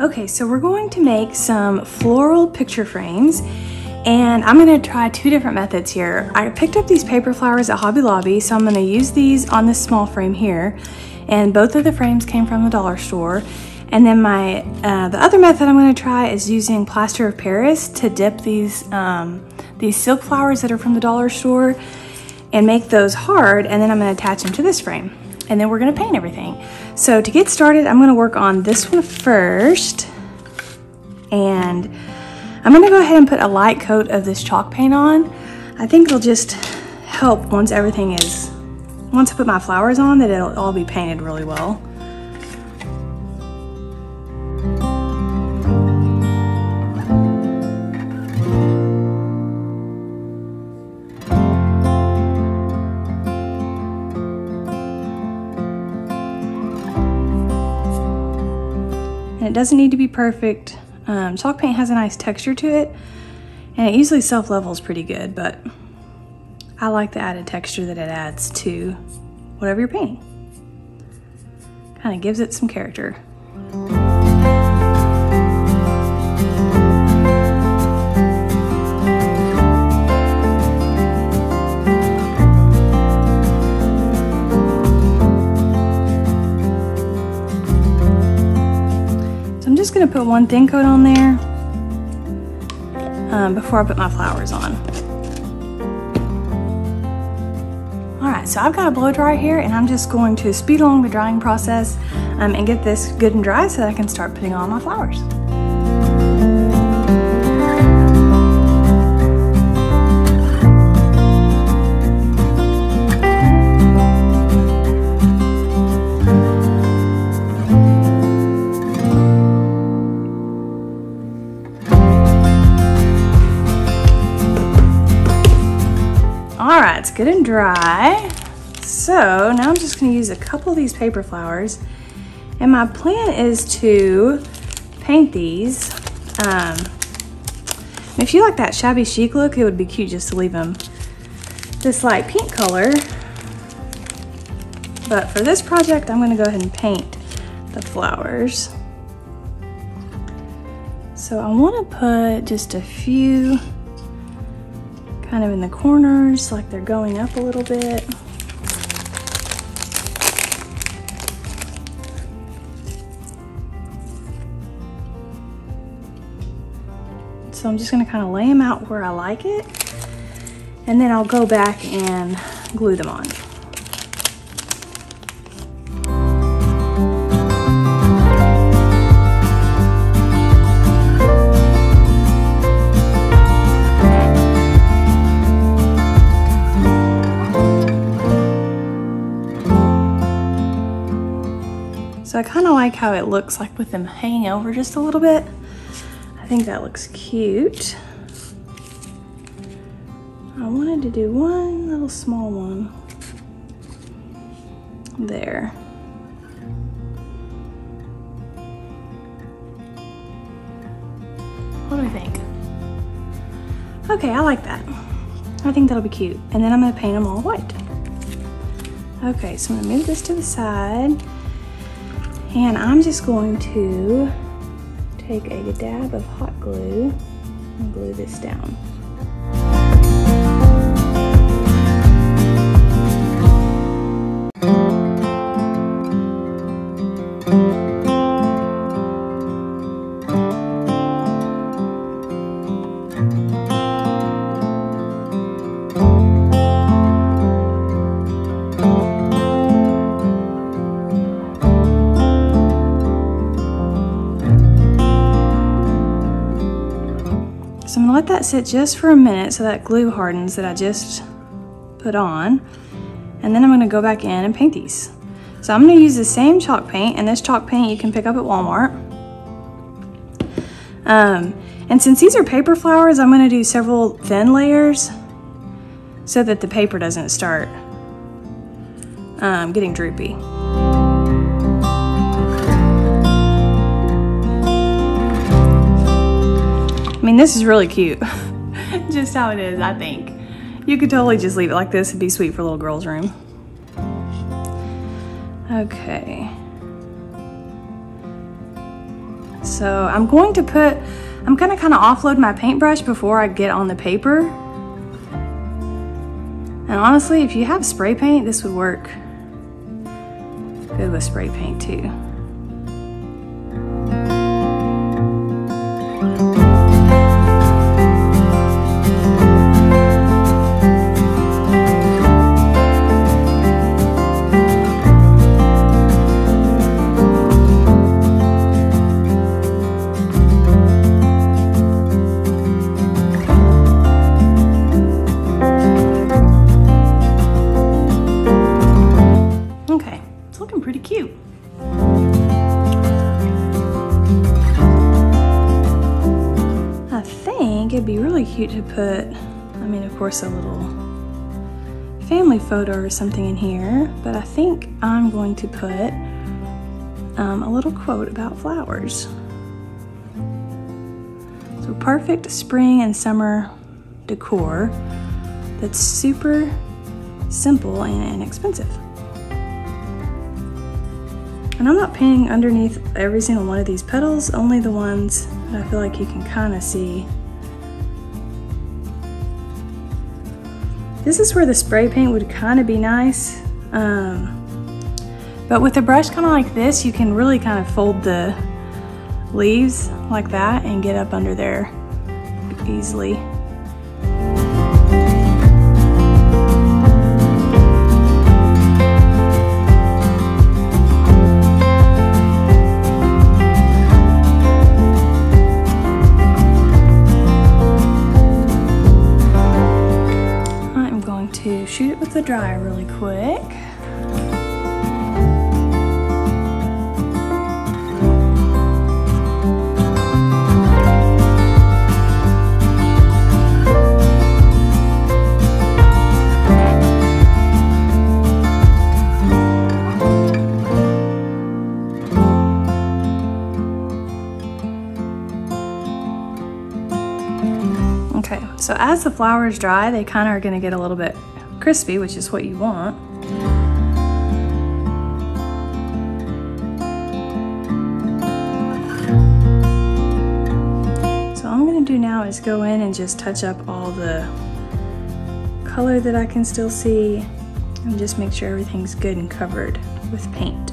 Okay, so we're going to make some floral picture frames and I'm gonna try two different methods here. I picked up these paper flowers at Hobby Lobby, so I'm gonna use these on this small frame here. And both of the frames came from the dollar store. And then my uh, the other method I'm gonna try is using plaster of Paris to dip these, um, these silk flowers that are from the dollar store and make those hard, and then I'm gonna attach them to this frame and then we're gonna paint everything. So to get started, I'm gonna work on this one first. And I'm gonna go ahead and put a light coat of this chalk paint on. I think it'll just help once everything is, once I put my flowers on, that it'll all be painted really well. It doesn't need to be perfect. Um, chalk paint has a nice texture to it and it usually self-levels pretty good, but I like the added texture that it adds to whatever you're painting. Kind of gives it some character. Just gonna put one thin coat on there um, before I put my flowers on. All right, so I've got a blow dryer here and I'm just going to speed along the drying process um, and get this good and dry so that I can start putting on my flowers. Good and dry. So now I'm just gonna use a couple of these paper flowers and my plan is to paint these. Um, if you like that shabby chic look, it would be cute just to leave them this light pink color. But for this project, I'm gonna go ahead and paint the flowers. So I wanna put just a few kind of in the corners, like they're going up a little bit. So I'm just gonna kind of lay them out where I like it, and then I'll go back and glue them on. I kind of like how it looks like with them hanging over just a little bit. I think that looks cute. I wanted to do one little small one there. What do we think? Okay, I like that. I think that'll be cute. And then I'm gonna paint them all white. Okay, so I'm gonna move this to the side. And I'm just going to take a dab of hot glue and glue this down. That sit just for a minute so that glue hardens that I just put on. And then I'm gonna go back in and paint these. So I'm gonna use the same chalk paint, and this chalk paint you can pick up at Walmart. Um, and since these are paper flowers, I'm gonna do several thin layers so that the paper doesn't start um, getting droopy. Mean, this is really cute. just how it is, I think. You could totally just leave it like this. It'd be sweet for a little girl's room. Okay. So I'm going to put, I'm gonna kind of offload my paintbrush before I get on the paper. And honestly, if you have spray paint, this would work good with spray paint too. Cute to put, I mean, of course, a little family photo or something in here, but I think I'm going to put um, a little quote about flowers. So perfect spring and summer decor that's super simple and inexpensive. And I'm not painting underneath every single one of these petals, only the ones that I feel like you can kind of see This is where the spray paint would kind of be nice. Um, but with a brush kind of like this, you can really kind of fold the leaves like that and get up under there easily. So as the flowers dry, they kind of are gonna get a little bit crispy, which is what you want. So I'm gonna do now is go in and just touch up all the color that I can still see and just make sure everything's good and covered with paint.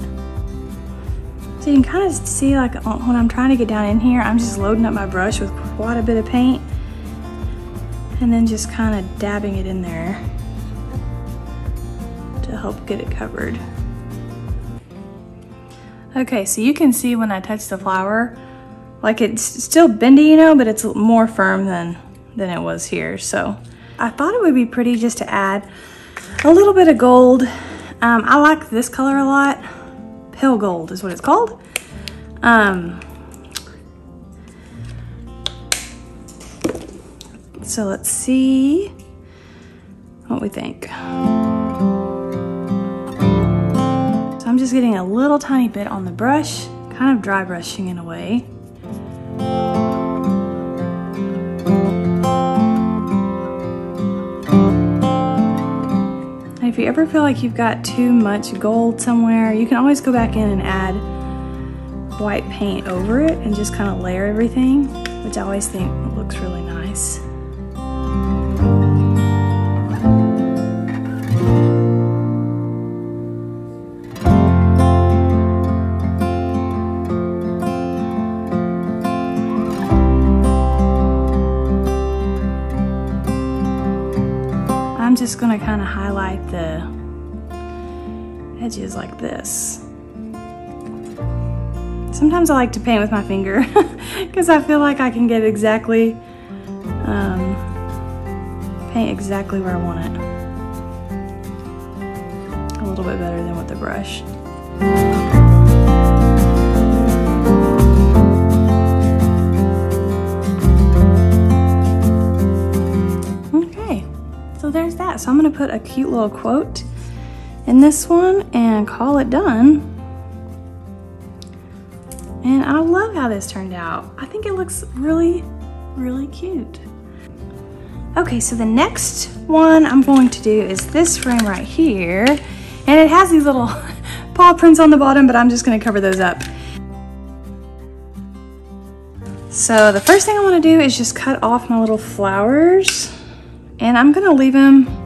So you can kind of see like when I'm trying to get down in here, I'm just loading up my brush with quite a bit of paint and then just kind of dabbing it in there to help get it covered. Okay, so you can see when I touch the flower, like it's still bendy, you know, but it's more firm than, than it was here. So I thought it would be pretty just to add a little bit of gold. Um, I like this color a lot. Pale gold is what it's called. Um, so let's see what we think. So I'm just getting a little tiny bit on the brush, kind of dry brushing in a way. And if you ever feel like you've got too much gold somewhere, you can always go back in and add white paint over it and just kind of layer everything, which I always think looks really nice. Like this. Sometimes I like to paint with my finger because I feel like I can get exactly, um, paint exactly where I want it. A little bit better than with the brush. Okay, so there's that. So I'm gonna put a cute little quote in this one and call it done. And I love how this turned out. I think it looks really, really cute. Okay, so the next one I'm going to do is this frame right here. And it has these little paw prints on the bottom, but I'm just gonna cover those up. So the first thing I wanna do is just cut off my little flowers and I'm gonna leave them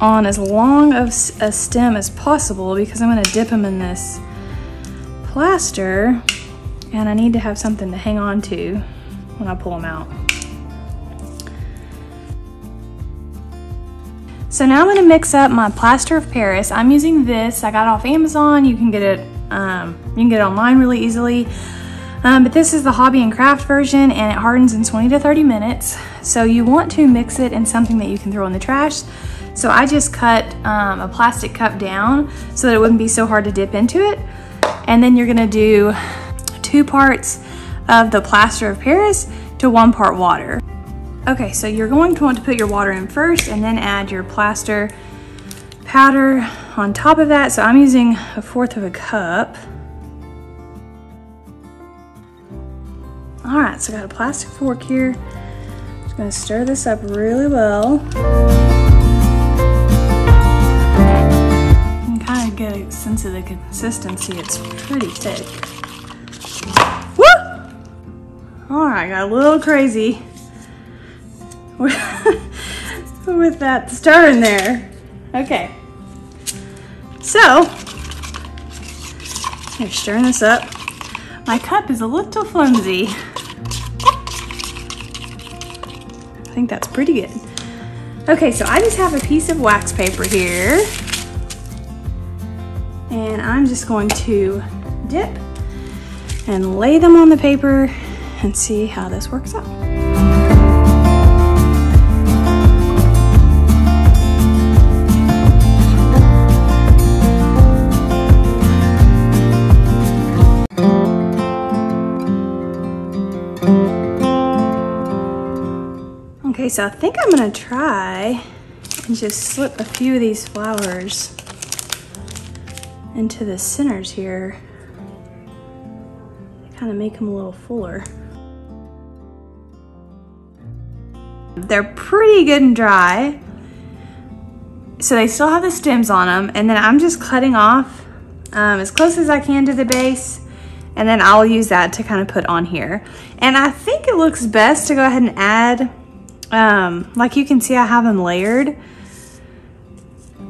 on as long of a stem as possible because I'm gonna dip them in this plaster and I need to have something to hang on to when I pull them out. So now I'm gonna mix up my plaster of Paris. I'm using this, I got off Amazon. You can get it, um, you can get it online really easily. Um, but this is the hobby and craft version and it hardens in 20 to 30 minutes. So you want to mix it in something that you can throw in the trash. So I just cut um, a plastic cup down so that it wouldn't be so hard to dip into it. And then you're gonna do two parts of the plaster of Paris to one part water. Okay, so you're going to want to put your water in first and then add your plaster powder on top of that. So I'm using a fourth of a cup. All right, so I got a plastic fork here. Just gonna stir this up really well. Get a sense of the consistency. It's pretty thick. Woo! All right, got a little crazy with that stirring there. Okay. So, I'm stirring this up. My cup is a little flimsy. I think that's pretty good. Okay, so I just have a piece of wax paper here. And I'm just going to dip and lay them on the paper and see how this works out. Okay, so I think I'm gonna try and just slip a few of these flowers into the centers here. Kind of make them a little fuller. They're pretty good and dry. So they still have the stems on them. And then I'm just cutting off um, as close as I can to the base. And then I'll use that to kind of put on here. And I think it looks best to go ahead and add um, like you can see, I have them layered.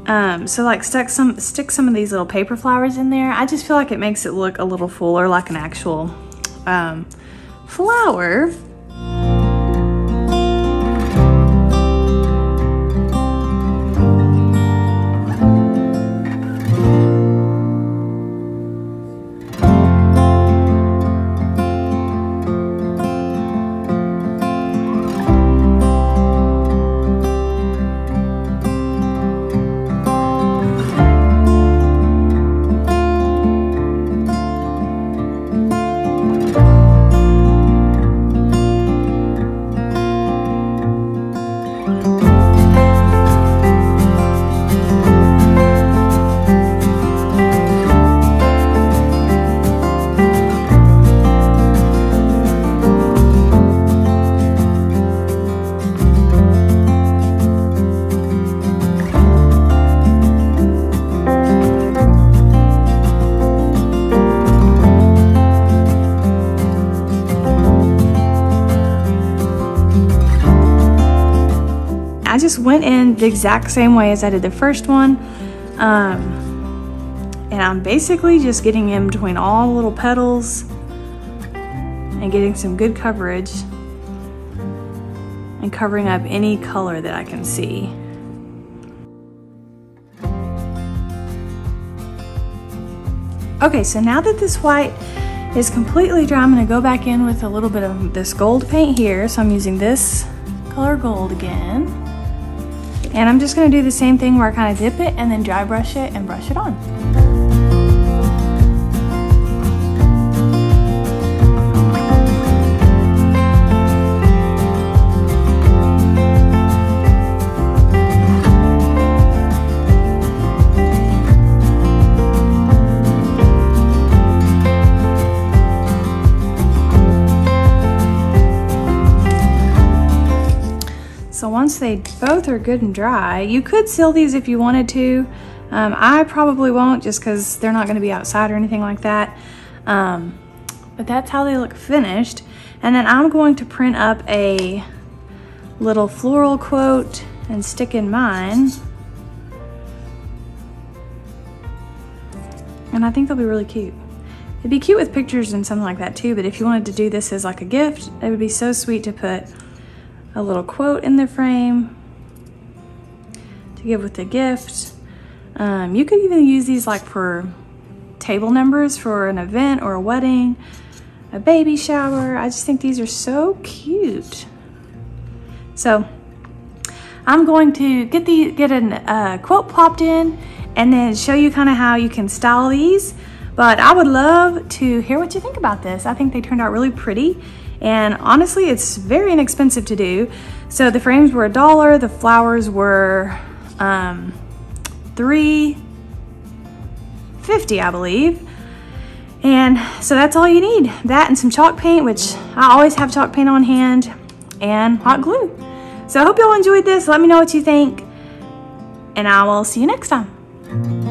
Um, so like stick some, stick some of these little paper flowers in there. I just feel like it makes it look a little fuller, like an actual um, flower. Just went in the exact same way as I did the first one. Um, and I'm basically just getting in between all the little petals and getting some good coverage and covering up any color that I can see. Okay, so now that this white is completely dry, I'm gonna go back in with a little bit of this gold paint here. So I'm using this color gold again. And I'm just gonna do the same thing where I kind of dip it and then dry brush it and brush it on. Both are good and dry, you could seal these if you wanted to, Um, I probably won't just because they're not going to be outside or anything like that. Um, but that's how they look finished. And then I'm going to print up a little floral quote and stick in mine. And I think they'll be really cute. It'd be cute with pictures and something like that too, but if you wanted to do this as like a gift, it would be so sweet to put a little quote in the frame give with a gift. Um, you could even use these like for table numbers for an event or a wedding, a baby shower. I just think these are so cute. So I'm going to get the get a uh, quote popped in and then show you kind of how you can style these. But I would love to hear what you think about this. I think they turned out really pretty and honestly, it's very inexpensive to do. So the frames were a dollar, the flowers were um, three fifty, I believe. And so that's all you need. That and some chalk paint, which I always have chalk paint on hand, and hot glue. So I hope y'all enjoyed this. Let me know what you think, and I will see you next time.